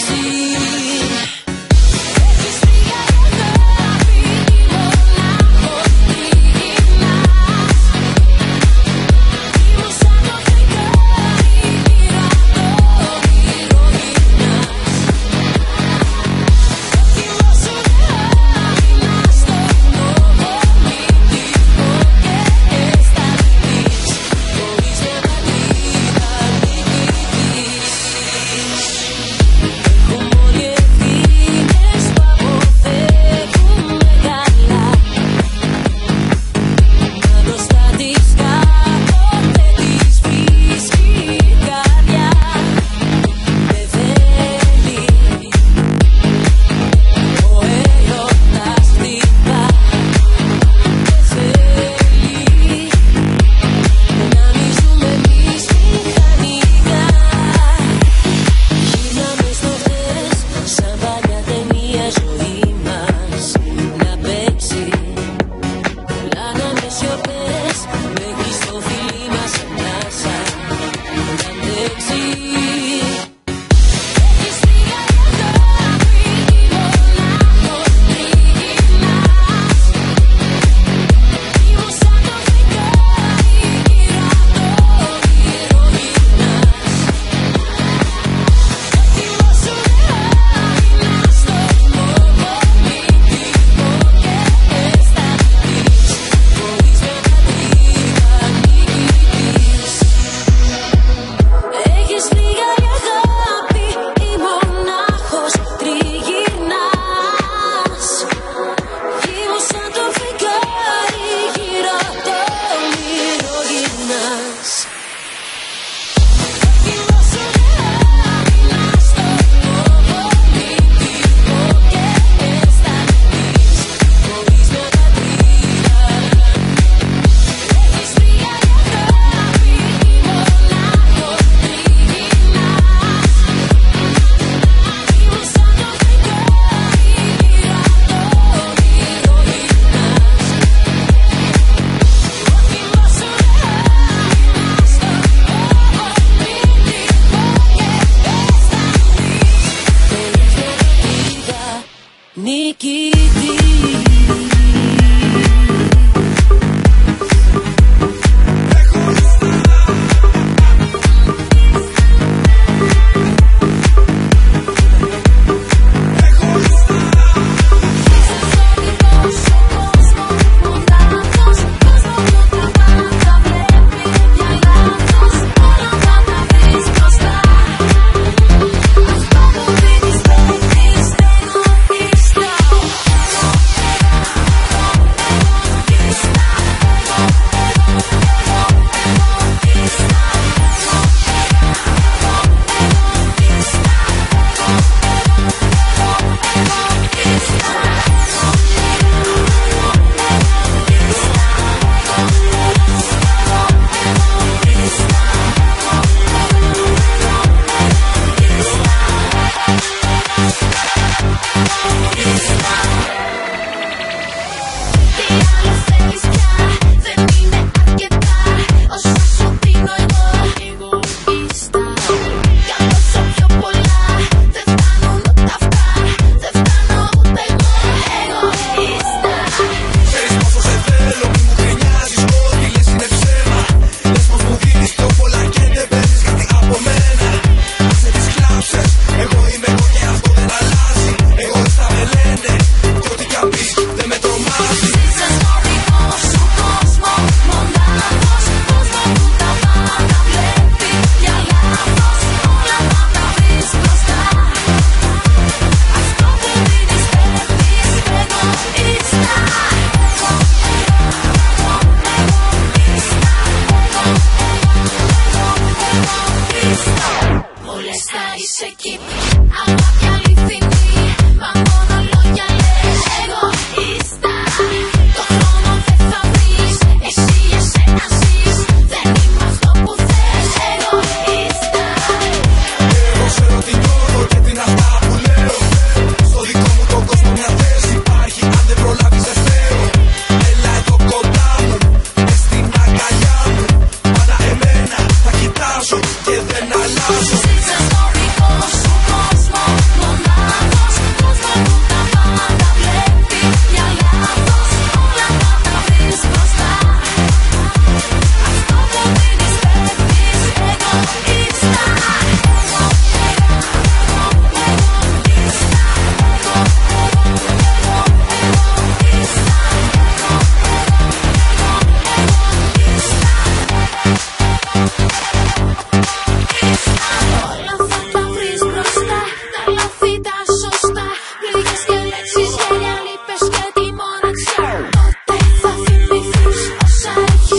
see.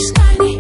sky.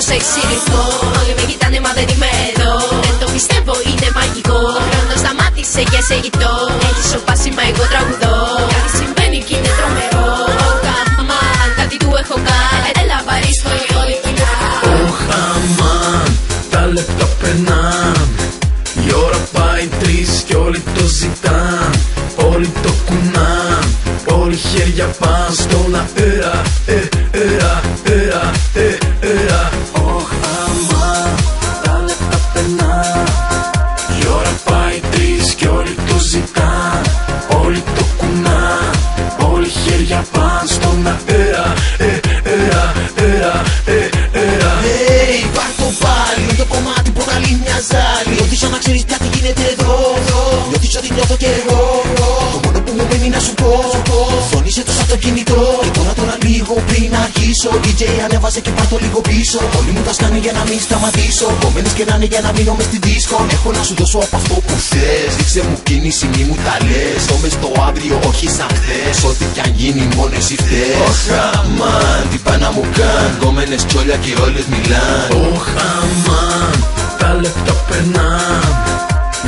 Το σεξι ρυθμό Όλοι με κοιτάνε μα δεν είμαι εδώ. Δεν το πιστεύω, είναι μαγικό. Ο χρόνος σταμάτησε και σε κοιτώ Έχεις σοπάσει μα εγώ τραγουδώ. Κάτι συμβαίνει και είναι τρομερό. Oh come on, κάτι του έχω κάνει. Έλα βαρίστο η όλη κοινά Ωχ, αμάν, τα λεπτά περνάν. Η ώρα πάει τρεις κι όλοι το ζητάν. Όλοι το κουνάν. Όλοι χέρια πάνε στον αέρα Ε, μένει να σου πω Φωνήσε το σαν το κινητό Και τώρα τώρα λίγο πριν αρχίσω DJ ανέβασε και πάρ' το λίγο πίσω. Όλοι μου τα σκάνε για να μην σταματήσω. Κομμένες και να είναι για να μείνω μες στην δίσκο. Έχω να σου δώσω από αυτό που θες. Δείξε μου κίνηση μη μου τα λες. Το μες το αύριο όχι σαν χθες. Ό,τι κι αν γίνει μόνο εσύ φταίς. Ωχ, αμάν, Τι πάει να μου καν Κομμένες τσόλια και όλες μιλάν. Ωχ, αμάν, τα λεπτά περνάν.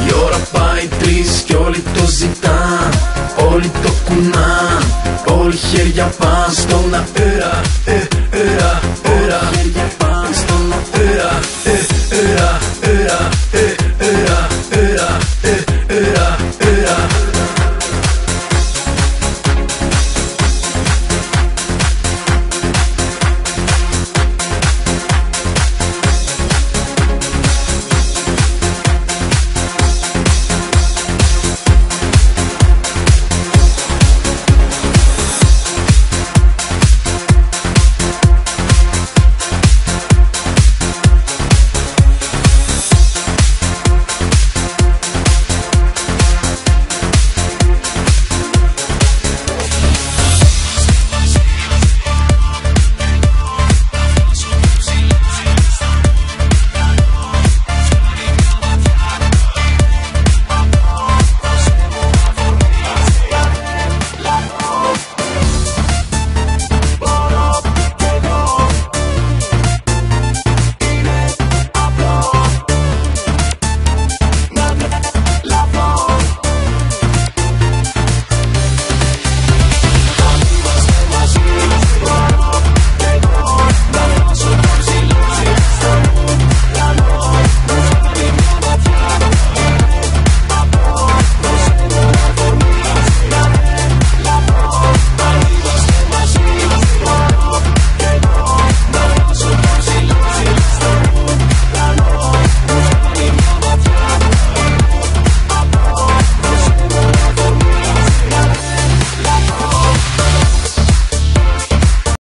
Η ώρα πάει τρεις κι όλοι το ζητάν Όλοι το κουνάν, όλοι χέρια πάνε στον αέρα, ε, αέρα, αέρα